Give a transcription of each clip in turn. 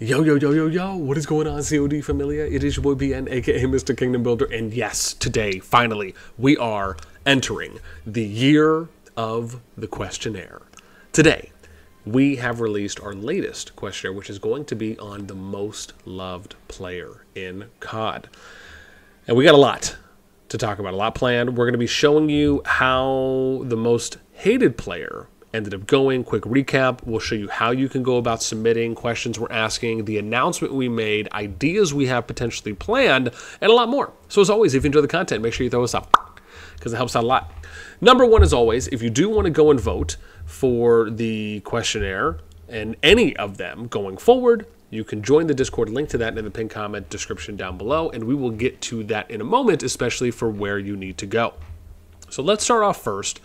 Yo, yo, yo, yo, yo, what is going on, COD Familia? It is your boy BN, aka Mr. Kingdom Builder, and yes, today, finally, we are entering the year of the questionnaire. Today, we have released our latest questionnaire, which is going to be on the most loved player in COD. And we got a lot to talk about, a lot planned. We're going to be showing you how the most hated player ended up going. Quick recap. We'll show you how you can go about submitting questions we're asking, the announcement we made, ideas we have potentially planned, and a lot more. So, as always, if you enjoy the content, make sure you throw us up because it helps out a lot. Number one, as always, if you do want to go and vote for the questionnaire and any of them going forward, you can join the Discord. Link to that in the pinned comment description down below, and we will get to that in a moment, especially for where you need to go. So let's start off first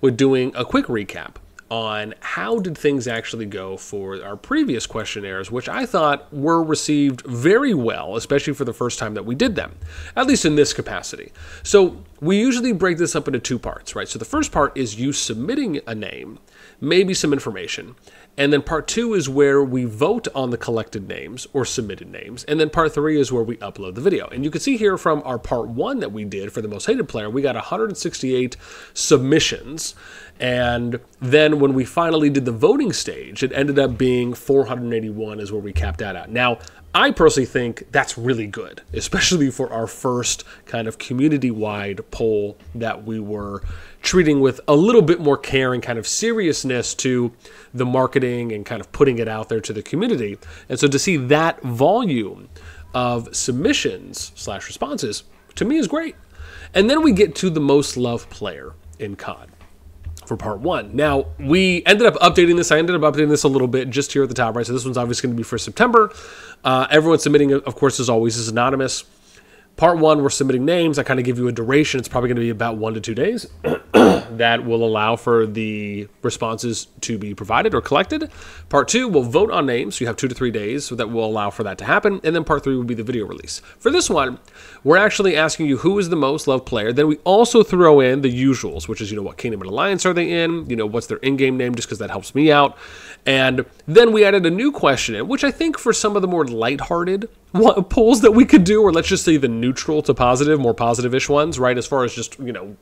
with doing a quick recap on how did things actually go for our previous questionnaires, which I thought were received very well, especially for the first time that we did them, at least in this capacity. So we usually break this up into two parts, right? So the first part is you submitting a name, maybe some information, and then part two is where we vote on the collected names or submitted names. And then part three is where we upload the video. And you can see here from our part one that we did for the most hated player, we got 168 submissions. And then when we finally did the voting stage, it ended up being 481 is where we capped that out. Now, I personally think that's really good, especially for our first kind of community wide poll that we were treating with a little bit more care and kind of seriousness to the marketing and kind of putting it out there to the community. And so to see that volume of submissions slash responses to me is great. And then we get to the most loved player in COD for part one. Now, we ended up updating this. I ended up updating this a little bit just here at the top, right? So this one's obviously going to be for September. Uh, everyone submitting, of course, as always, is anonymous. Part one, we're submitting names. I kind of give you a duration. It's probably going to be about one to two days. that will allow for the responses to be provided or collected. Part two, we'll vote on names. You have two to three days so that will allow for that to happen. And then part three will be the video release. For this one, we're actually asking you who is the most loved player. Then we also throw in the usuals, which is, you know, what Kingdom and Alliance are they in? You know, what's their in game name, just because that helps me out. And then we added a new question which I think for some of the more lighthearted polls that we could do, or let's just say the neutral to positive, more positive ish ones, right? As far as just, you know,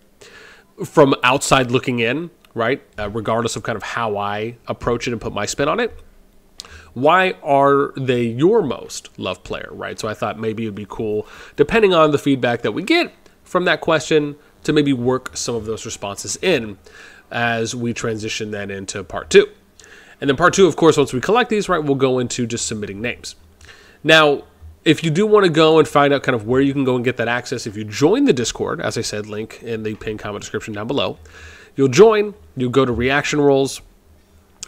from outside looking in, right? Uh, regardless of kind of how I approach it and put my spin on it. Why are they your most loved player, right? So I thought maybe it'd be cool, depending on the feedback that we get from that question, to maybe work some of those responses in as we transition then into part two. And then part two, of course, once we collect these, right, we'll go into just submitting names. Now, if you do want to go and find out kind of where you can go and get that access, if you join the Discord, as I said, link in the pinned comment description down below, you'll join, you'll go to reaction roles,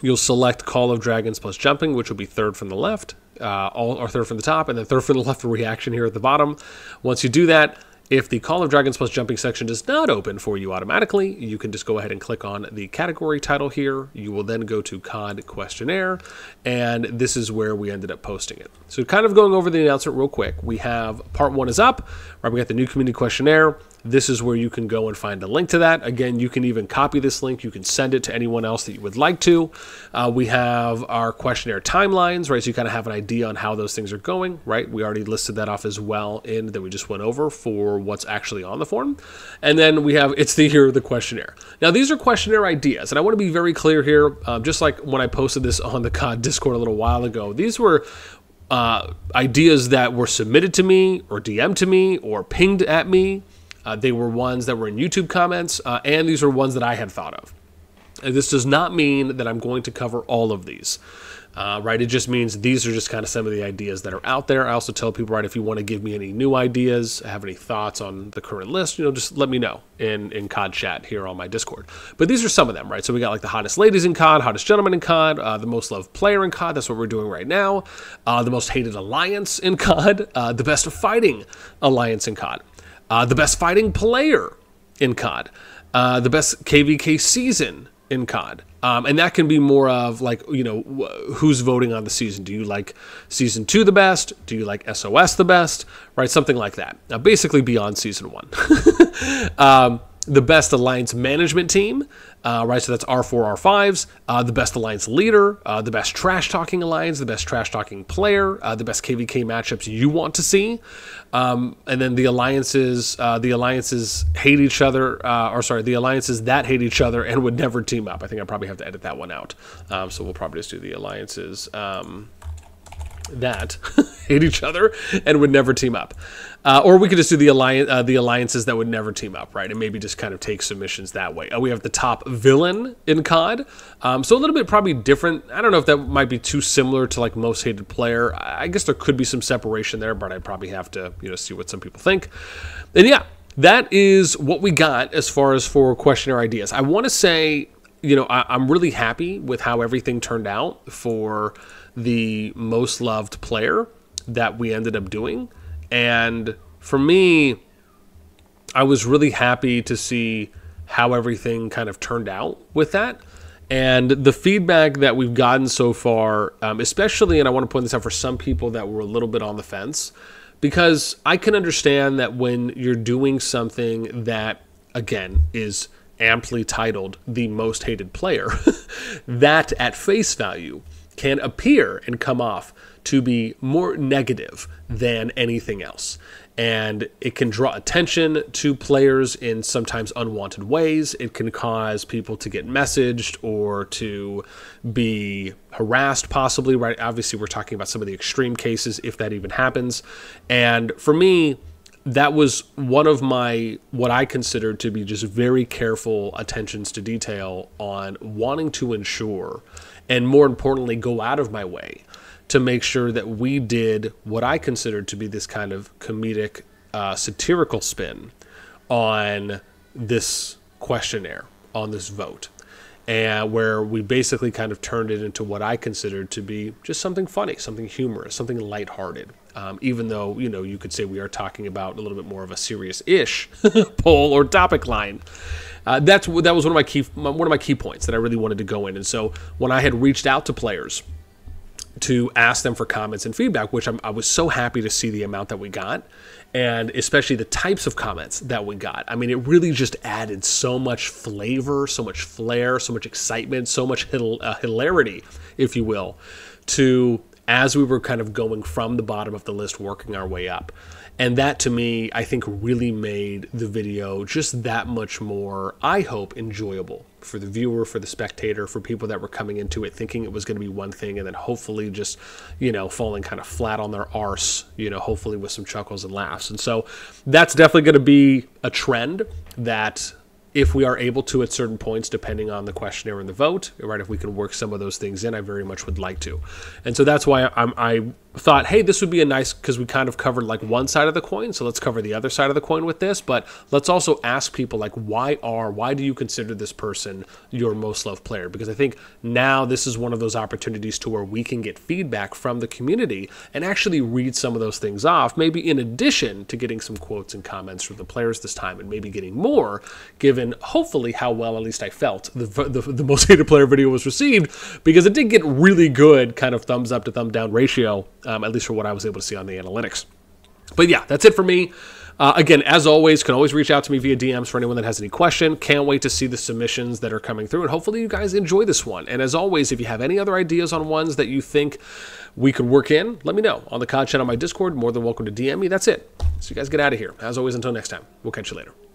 you'll select Call of Dragons plus jumping, which will be third from the left, uh, all, or third from the top, and then third from the left reaction here at the bottom. Once you do that, if the Call of Dragons plus jumping section does not open for you automatically, you can just go ahead and click on the category title here. You will then go to COD questionnaire, and this is where we ended up posting it. So kind of going over the announcement real quick, we have part one is up, right? We got the new community questionnaire. This is where you can go and find a link to that. Again, you can even copy this link. You can send it to anyone else that you would like to. Uh, we have our questionnaire timelines, right? So you kind of have an idea on how those things are going, right? We already listed that off as well in that we just went over for what's actually on the form. And then we have it's the here the questionnaire. Now these are questionnaire ideas, and I want to be very clear here. Um, just like when I posted this on the COD Discord a little while ago, these were uh, ideas that were submitted to me or DM'd to me or pinged at me uh, they were ones that were in YouTube comments, uh, and these are ones that I had thought of. And this does not mean that I'm going to cover all of these. Uh, right? It just means these are just kind of some of the ideas that are out there. I also tell people, right, if you want to give me any new ideas, have any thoughts on the current list, you know, just let me know in, in COD chat here on my Discord. But these are some of them, right? So we got like the hottest ladies in COD, hottest gentlemen in COD, uh, the most loved player in COD. That's what we're doing right now. Uh, the most hated alliance in COD, uh, the best fighting alliance in COD uh, the best fighting player in COD, uh, the best KVK season in COD. Um, and that can be more of like, you know, wh- who's voting on the season. Do you like season two the best? Do you like SOS the best? Right? Something like that. Now, basically beyond season one. um, the best alliance management team, uh, right? So that's R4, R5s, uh, the best alliance leader, uh, the best trash talking alliance, the best trash talking player, uh, the best KVK matchups you want to see, um, and then the alliances, uh, the alliances hate each other, uh, or sorry, the alliances that hate each other and would never team up. I think I probably have to edit that one out. Um, so we'll probably just do the alliances. Um, that hate each other and would never team up. Uh, or we could just do the alliance, uh, the alliances that would never team up, right? And maybe just kind of take submissions that way. Uh, we have the top villain in COD, um, so a little bit probably different. I don't know if that might be too similar to like most hated player. I guess there could be some separation there, but I probably have to you know see what some people think. And yeah, that is what we got as far as for questionnaire ideas. I want to say, you know, I, I'm really happy with how everything turned out for the most loved player that we ended up doing. And for me, I was really happy to see how everything kind of turned out with that. And the feedback that we've gotten so far, um, especially, and I want to point this out for some people that were a little bit on the fence, because I can understand that when you're doing something that, again, is amply titled the most hated player, that at face value can appear and come off to be more negative than anything else. And it can draw attention to players in sometimes unwanted ways. It can cause people to get messaged or to be harassed, possibly, right? Obviously, we're talking about some of the extreme cases, if that even happens. And for me, that was one of my what I considered to be just very careful attentions to detail on wanting to ensure and more importantly go out of my way to make sure that we did what I considered to be this kind of comedic uh, satirical spin on this questionnaire on this vote and where we basically kind of turned it into what I considered to be just something funny, something humorous, something lighthearted. Um, even though you know you could say we are talking about a little bit more of a serious-ish poll or topic line. Uh, that's that was one of my key one of my key points that I really wanted to go in. And so when I had reached out to players to ask them for comments and feedback, which I'm, i was so happy to see the amount that we got, and especially the types of comments that we got. I mean, it really just added so much flavor, so much flair, so much excitement, so much hil- uh, hilarity, if you will, to as we were kind of going from the bottom of the list, working our way up. And that to me, I think really made the video just that much more, I hope, enjoyable for the viewer, for the spectator, for people that were coming into it thinking it was going to be one thing and then hopefully just, you know, falling kind of flat on their arse, you know, hopefully with some chuckles and laughs. And so that's definitely going to be a trend that if we are able to at certain points, depending on the questionnaire and the vote, right? If we can work some of those things in, I very much would like to. And so that's why I'm, I thought, hey, this would be a nice because we kind of covered like one side of the coin, so let's cover the other side of the coin with this. But let's also ask people like, why are, why do you consider this person your most loved player? Because I think now this is one of those opportunities to where we can get feedback from the community and actually read some of those things off, maybe in addition to getting some quotes and comments from the players this time, and maybe getting more, given hopefully how well at least I felt the the, the most hated player video was received, because it did get really good kind of thumbs up to thumb down ratio um, at least for what I was able to see on the analytics. But yeah, that's it for me. Uh, again, as always, can always reach out to me via DMs for anyone that has any question. Can't wait to see the submissions that are coming through, and hopefully you guys enjoy this one. And as always, if you have any other ideas on ones that you think we could work in, let me know on the COD channel on my Discord. More than welcome to DM me. That's it. So you guys get out of here. As always, until next time, we'll catch you later.